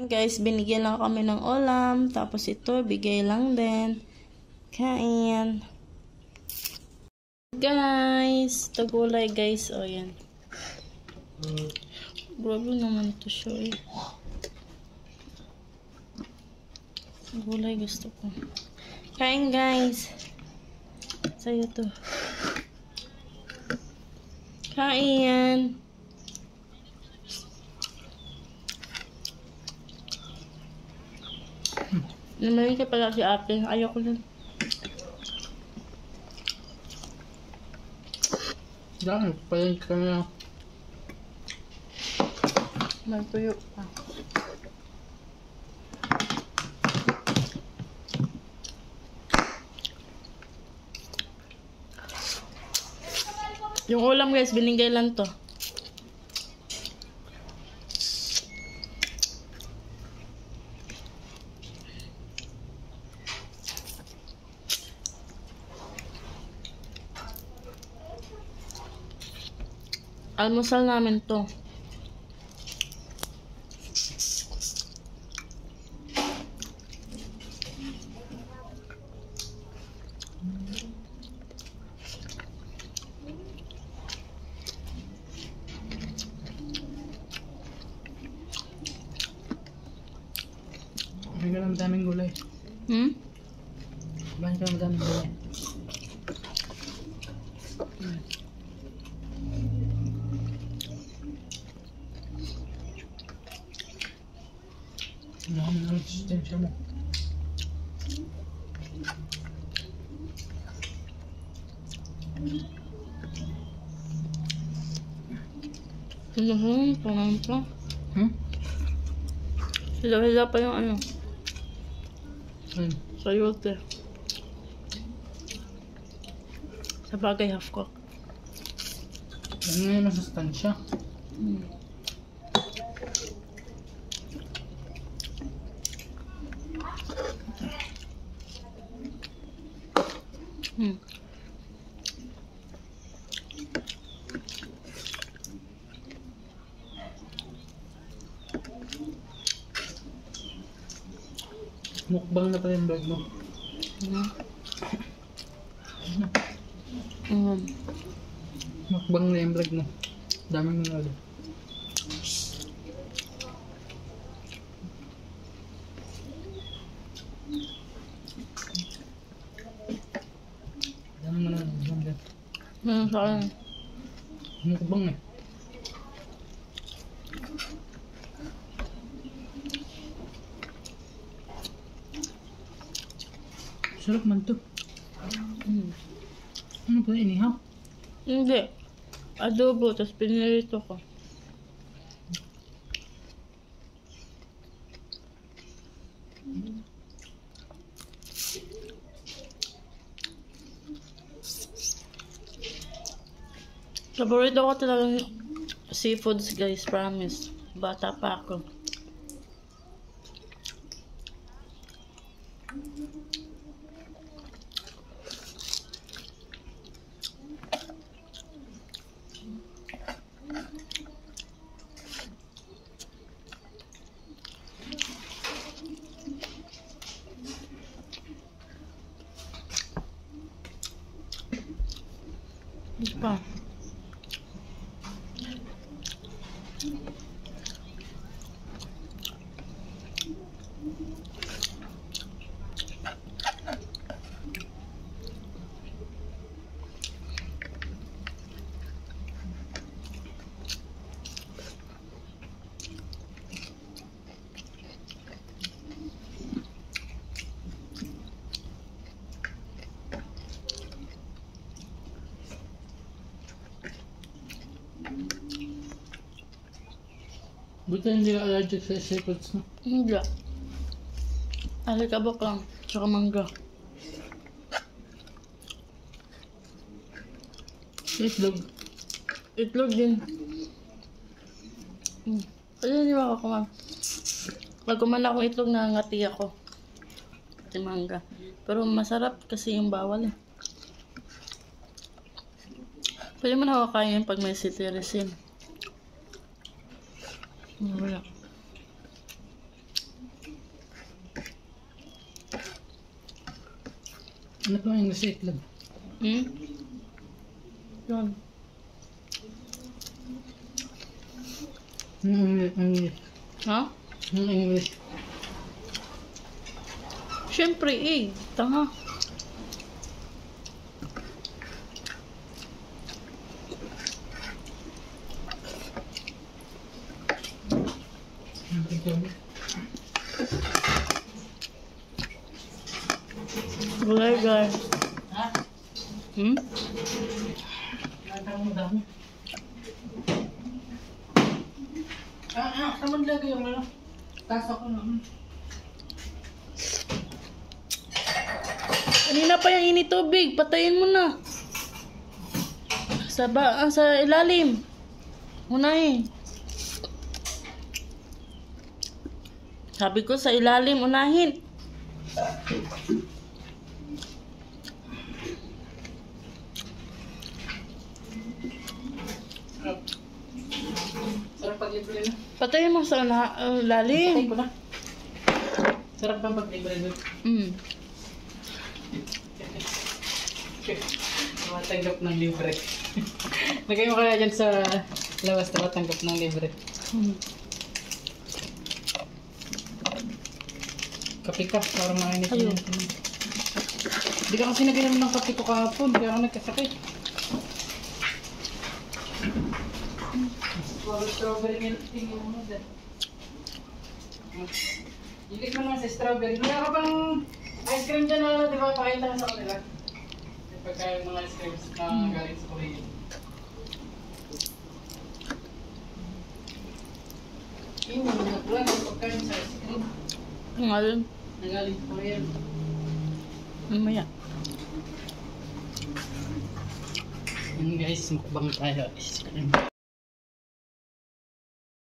Guys, binigyan lang kami ng ulam. Tapos ito, bigay lang din. Kain. Guys, ito guys. O, yan. Grabe naman ito siya eh. Gulay gusto ko. Kain guys. Sa'yo to. Kain. Namayin ka pala si ate. Ayoko lang. Dahil, paling ka na. May tuyo pa. Yung ulam guys, binigay lang to. Almusal namin to. Kumain ka ng daming gulay. Hmm? Kumain ka ng daming gulay. Ano ang resistensya mo? Hmm, parang to. Hmm? Hila-hila pa yung ano, Ayun. sayote. Sa bagay, half cook. Nga yung masustansya. Hmm. Hmm. Mukbang na pala yung vlog mo. Hmm. Hmm. Mukbang na yung vlog mo. Daming nanood. Daming nanood. Hmm, sa akin. Mukbang eh. Sarap man to. Hmm. Ano ba inihaw? Hindi. Adobo, tapos pinirito ko. Paborito ko talagang seafoods guys, promise. Bata pa ako. Hindi pa. Buti hindi ka allergic sa seafoods no? Hindi. Alikabok lang. Tsaka mangga. Itlog. Itlog din. Hmm. Kasi hindi ba ako kumain? Pag kumain akong itlog, nangangati ako. Pati mangga. Pero masarap kasi yung bawal eh. Pwede mo na kakain pag may cetirizine. Wala. Ano pa yung nasa itlog? Hmm? Yun. Ang English, ang English. Ha? Ang English. Siyempre, eh. Tanga. Gulay, guys. Ha? Hmm? Ang dami. Ah, ah, saan lagay yung ano? Taso ko na. Kanina pa yung init tubig. Patayin mo na. Sa, ba, ah, sa ilalim. Unahin. Sabi ko sa ilalim, unahin. Sarap. Sarap pag libre na. Patayin mo sa una, uh, Patay ilalim. ko na. Sarap bang pag libre na? Mm. Matanggap ng libre. Lagay mo kaya dyan sa labas na matanggap ng libre. Mm. Kape ka, para mainit yung Hindi ka kasi nagainom ng kape ko kahapon, kaya ako nagkasakit. Strawberry milk tea mo dyan. Ilik mo naman sa strawberry. Wala ka bang ice cream dyan na, di ba, pakita ka sa kanila? Yung pagkain mga ice creams na galing sa Korea. Yung mga wala kang pagkain sa ice cream. Ngayon, Nagaling sa Korea. mamaya. Yun guys, mukbang tayo. Ice cream.